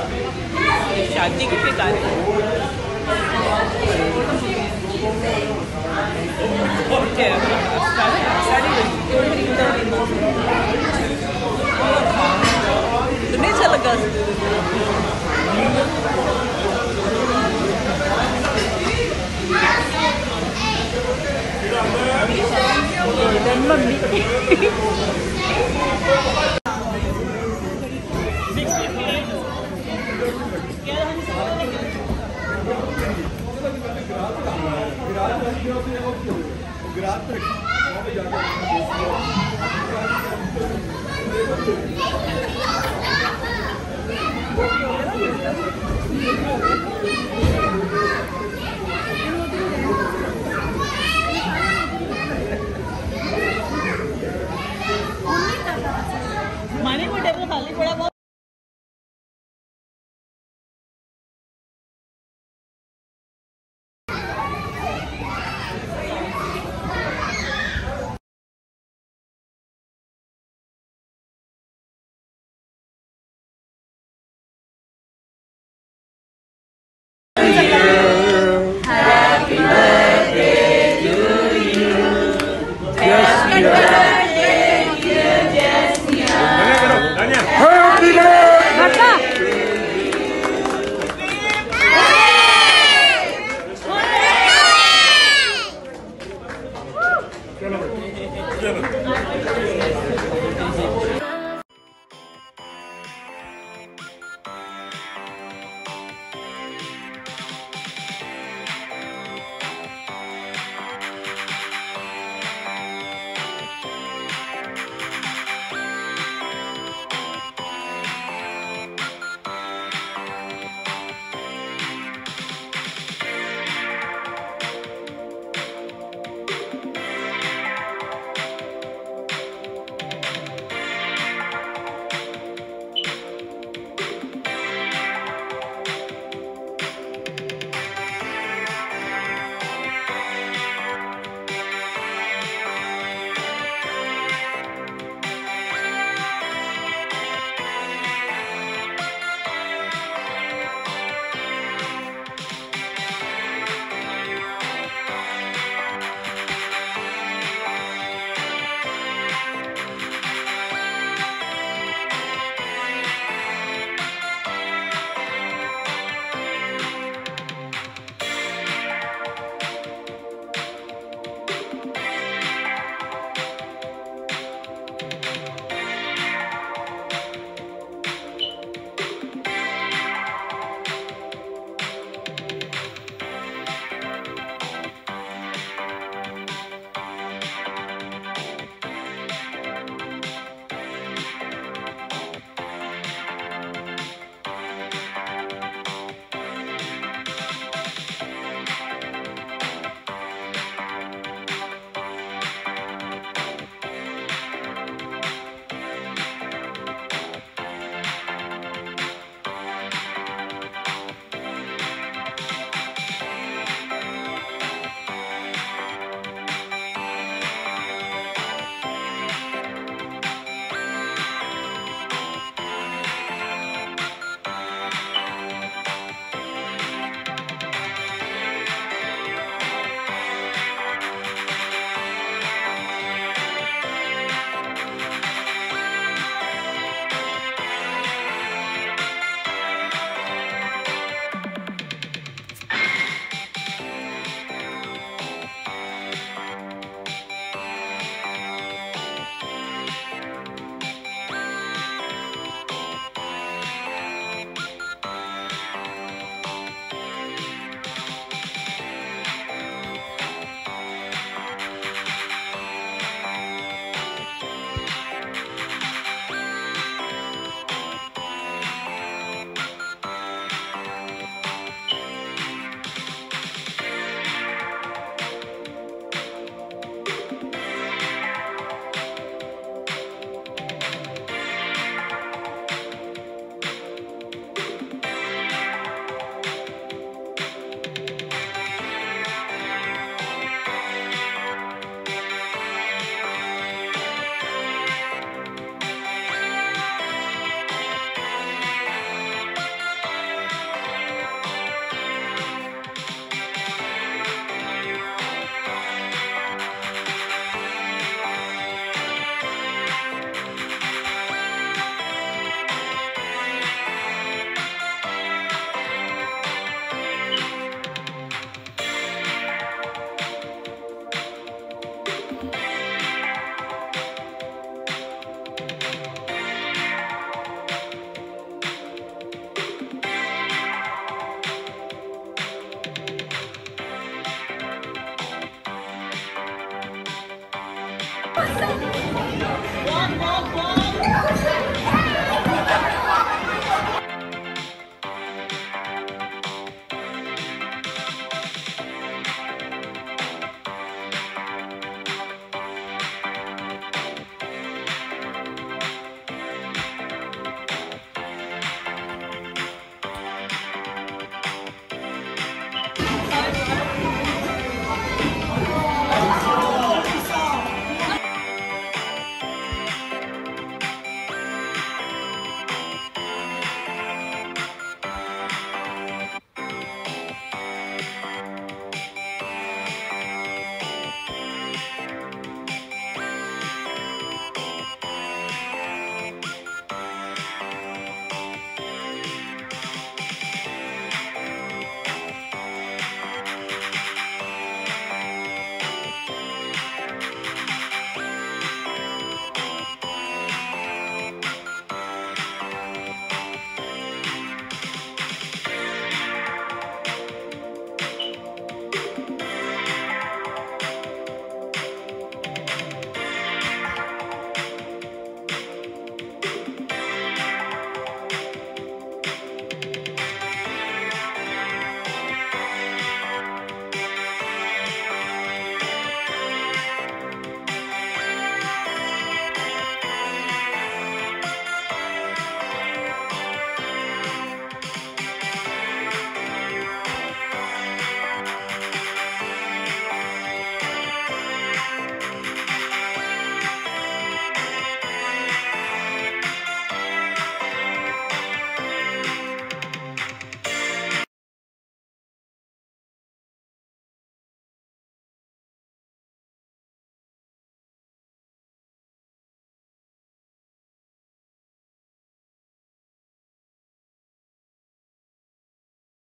शादी की बेकार तुम्हें अच्छा मम्मी खाली पड़ा बहुत